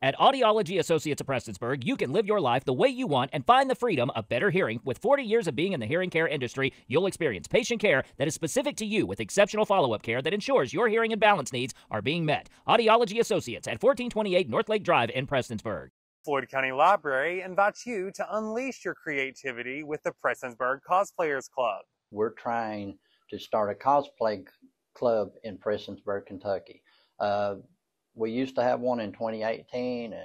At Audiology Associates of Prestonsburg, you can live your life the way you want and find the freedom of better hearing. With 40 years of being in the hearing care industry, you'll experience patient care that is specific to you with exceptional follow up care that ensures your hearing and balance needs are being met. Audiology Associates at 1428 North Lake Drive in Prestonsburg. Floyd County Library invites you to unleash your creativity with the Prestonsburg Cosplayers Club. We're trying to start a cosplay club in Prestonsburg, Kentucky. Uh, we used to have one in 2018 and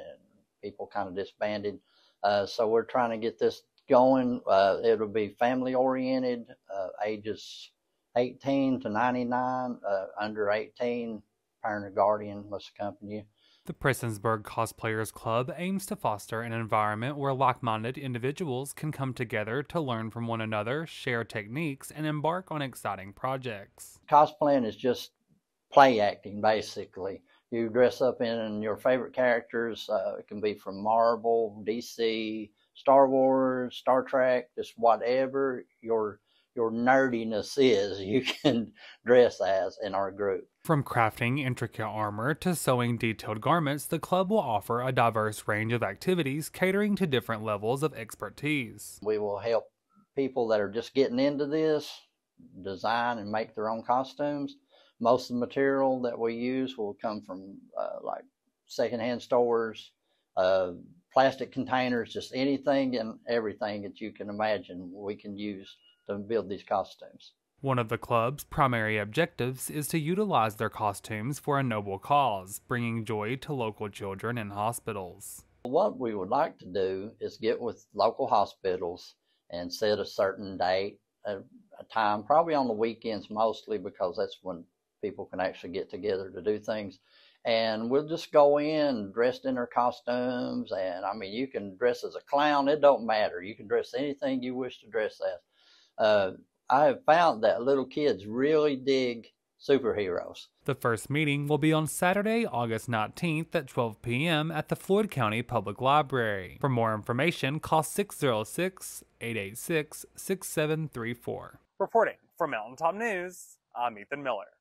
people kind of disbanded. Uh, so we're trying to get this going. Uh, it'll be family oriented, uh, ages 18 to 99, uh, under 18, parent or guardian must accompany you. The Prestonsburg Cosplayers Club aims to foster an environment where like minded individuals can come together to learn from one another, share techniques, and embark on exciting projects. Cosplaying is just play acting, basically you dress up in your favorite characters. Uh, it can be from Marvel, DC, Star Wars, Star Trek, just whatever your your nerdiness is, you can dress as in our group. From crafting intricate armor to sewing detailed garments, the club will offer a diverse range of activities catering to different levels of expertise. We will help people that are just getting into this design and make their own costumes most of the material that we use will come from uh, like secondhand stores, uh, plastic containers, just anything and everything that you can imagine we can use to build these costumes. One of the club's primary objectives is to utilize their costumes for a noble cause, bringing joy to local children in hospitals. What we would like to do is get with local hospitals and set a certain date, a, a time, probably on the weekends mostly because that's when people can actually get together to do things. And we'll just go in dressed in our costumes. And I mean, you can dress as a clown, it don't matter. You can dress anything you wish to dress as. Uh, I have found that little kids really dig superheroes. The first meeting will be on Saturday, August 19th at 12 p.m. at the Floyd County Public Library. For more information, call 606 886 6734. Reporting for Mountaintop News, I'm Ethan Miller.